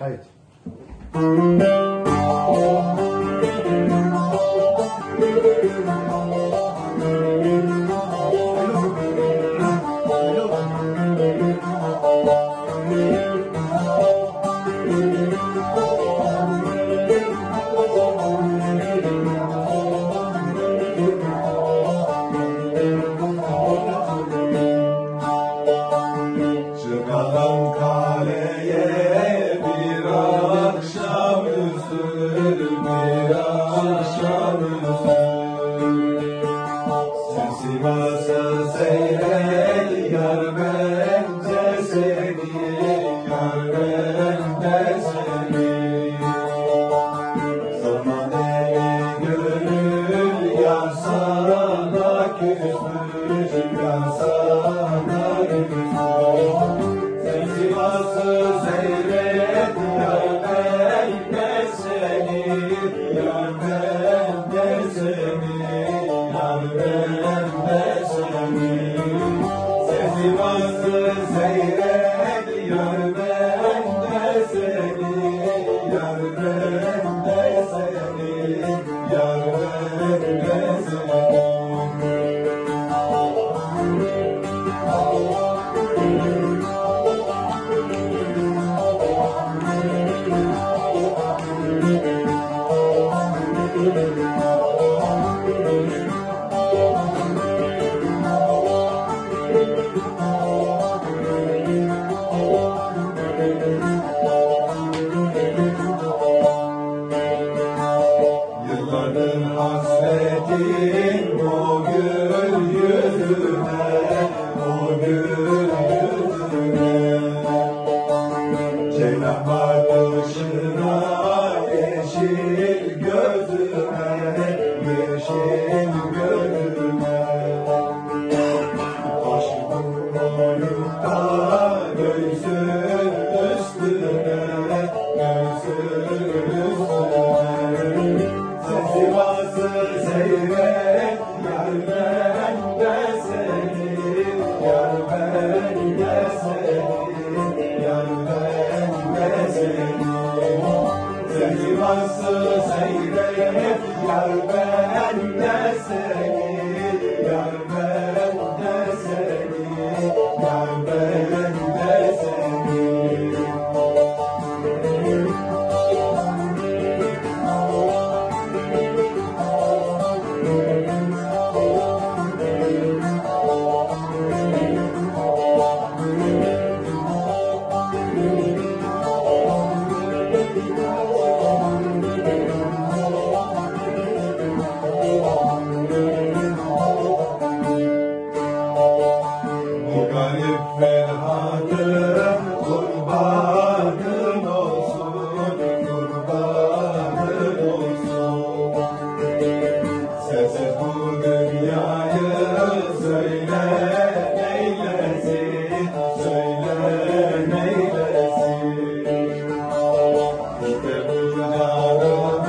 Kite. Seyret, yar bence seni, yar bence seni. Zaman eli gönül yar sana küsmüş, yar sana Sivas'ı seyret, hasretin o gül yüzüne, o gül yüzüne. Ceylan bakışına, yeşil gözüne, yeşil gözüne. Aşkın boynunda, göğsün üstüne, göğsün Sen Sivas'ı seyret, yar ben de seni, Durga.